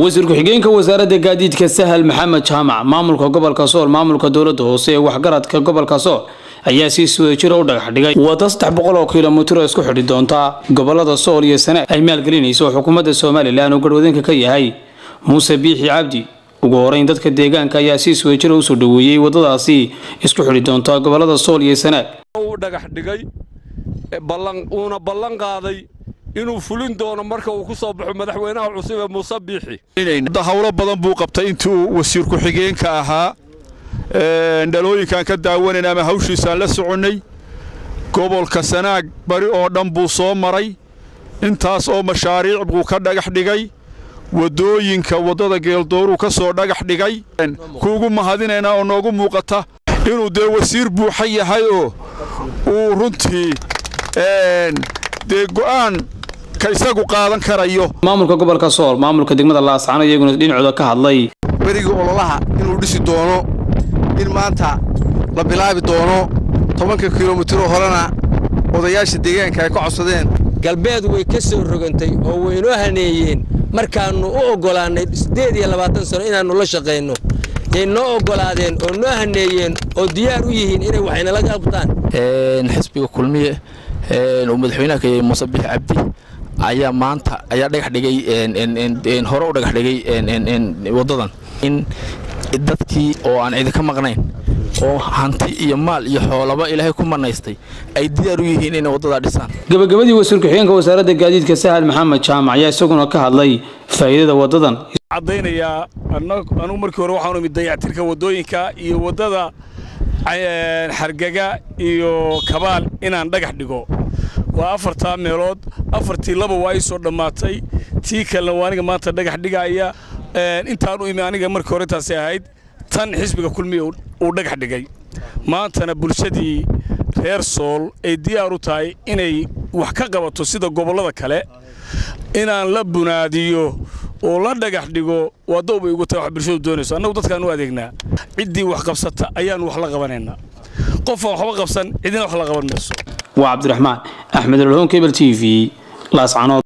wasiir ku-xigeenka wasaaradda gaadiidka sahal maxamed jaamac maamulka gobolka sool maamulka dowladda hoose ee waxgaradka gobolka sool ayaa si wadajira u dhagax dhigay. Wada saddex boqol oo kilomitir oo isku xidhi doonta gobollada sool iyo sanaag ay maalgelinayso xukuumadda somalilan oo garwadeenka ka yahay. Muuse biixi cabdi ugu horeyn dadka deegaanka ayaa si wadajira u soo dhaweeyey wadadaasi isku xidhi doonta gobollada sool iyo sanaag uu dhagax dhigay uuna ballan qaaday inuu fulin doono marka uu ku soo baxo madaxweynaha cusub ee muuse biixi howlo badan buu qabtay intuu wasiir ku-xigeenka ahaa. Dhalooyinkaan ka daawanayn ama hawshiisaan la soconnay gobolka sanaag bari oo dhan buu soo maray. Intaas oo mashaariic buu ka dhagax dhigay. Waddooyinka waddada geeldooruu ka soo dhagax dhigay. Kuugu mahadinaynaa oo noogu muuqata inuu dee wasiir buuxa yahay oo uu runtii dee go'aan ka isagu qaadan karayo. Maamulka gobolka sool maamulka degmada laascano iyaguna dhinacooda ka hadlay. Berigii ololaha inuu dhisi doono in maanta la bilaabi doono tobanka kilomitiroo horena odayaasha deegaanka ay ka codsadeen. Galbeed way ka soo rogantay oo waynoo haneeyeen. Markaannu u oggolaannay siddeed iyo labaatan sano inaannu la shaqayno yay noo oggolaadeen oo noo haneeyeen oo diyaar u yihiin inay waxaynala qabtaan. Xisbiga kulmiye uu madaxweynaha ka yahay muuse biix cabdi ayaa maanta ayaa dhagax dhigay hore u dhagax dhigay waddadan. In dadkii oo aan idinka maqnayn oo hanti iyo maal iyo xoolaba ilaahay ku manaystay ay diyaar u yihiin inay waddadaa dhisaan. Gabagabadii wasiir ku-xigeenka wasaaradda gaadiidka sahal maxamed jaamac ayaa isaguna ka hadlay faa'iidada waddadan. Caddaynayaa anugu markii hore waxaanu imid dayactirka waddooyinka iyo waddada xargaga iyo kabaal inaan dhagax dhigo waa afartaa meelood afartii laba waa ii dhammaatay. Tii kalena waa aniga maanta dhagax dhigaya. Intaan u imi aniga markii hore taasi ahayd tan xisbiga kulmiya uu dhagax dhigay. Maantana bulshadii reer sool ay diyaar u tahay inay wax ka qabato sida gobollada kale. Inaan la bunaadiyo oo la dhagax dhigo waddo bay ugu tahay wax bulshadu doonayso. Annagu dadkaan u adeegnaa ciddii wax qabsata ayaannu wax la qabanaynaa qofaan waxba qabsan cidina wax la qaban mayso waa cabdiraxmaan axmed alhoon kebel t v laascanood